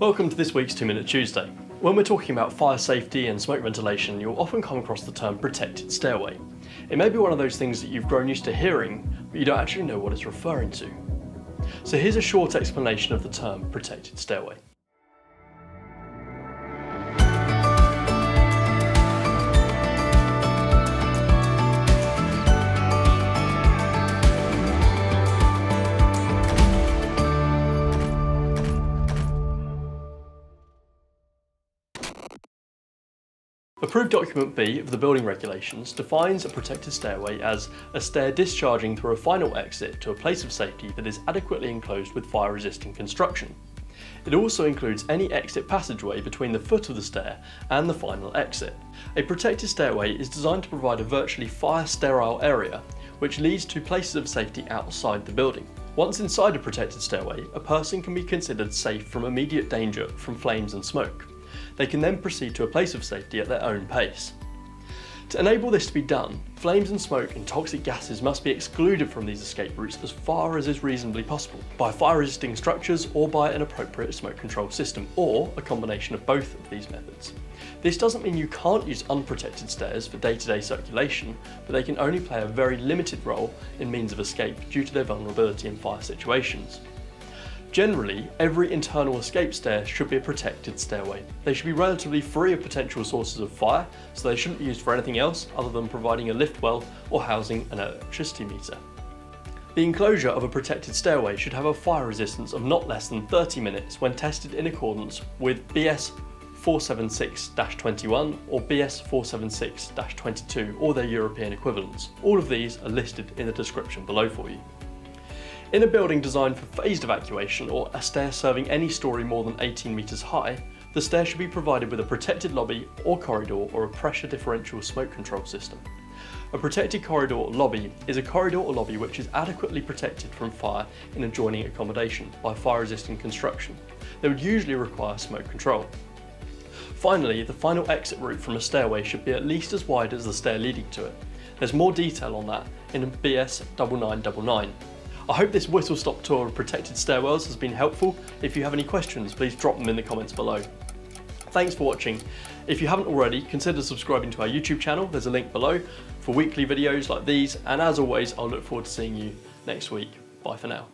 Welcome to this week's 2 Minute Tuesday. When we're talking about fire safety and smoke ventilation, you'll often come across the term protected stairway. It may be one of those things that you've grown used to hearing, but you don't actually know what it's referring to. So here's a short explanation of the term protected stairway. Approved Document B of the building regulations defines a protected stairway as a stair discharging through a final exit to a place of safety that is adequately enclosed with fire resistant construction. It also includes any exit passageway between the foot of the stair and the final exit. A protected stairway is designed to provide a virtually fire sterile area, which leads to places of safety outside the building. Once inside a protected stairway, a person can be considered safe from immediate danger from flames and smoke. They can then proceed to a place of safety at their own pace. To enable this to be done, flames and smoke and toxic gases must be excluded from these escape routes as far as is reasonably possible, by fire resisting structures or by an appropriate smoke control system, or a combination of both of these methods. This doesn't mean you can't use unprotected stairs for day-to-day -day circulation, but they can only play a very limited role in means of escape due to their vulnerability in fire situations. Generally, every internal escape stair should be a protected stairway. They should be relatively free of potential sources of fire, so they shouldn't be used for anything else other than providing a lift well or housing an electricity meter. The enclosure of a protected stairway should have a fire resistance of not less than 30 minutes when tested in accordance with BS 476-21 or BS 476-22 or their European equivalents. All of these are listed in the description below for you. In a building designed for phased evacuation or a stair serving any storey more than 18 metres high, the stair should be provided with a protected lobby or corridor or a pressure differential smoke control system. A protected corridor or lobby is a corridor or lobby which is adequately protected from fire in adjoining accommodation by fire resistant construction. They would usually require smoke control. Finally, the final exit route from a stairway should be at least as wide as the stair leading to it. There's more detail on that in BS 9999. I hope this whistle stop tour of protected stairwells has been helpful. If you have any questions, please drop them in the comments below. Thanks for watching. If you haven't already, consider subscribing to our YouTube channel. There's a link below for weekly videos like these. And as always, I'll look forward to seeing you next week. Bye for now.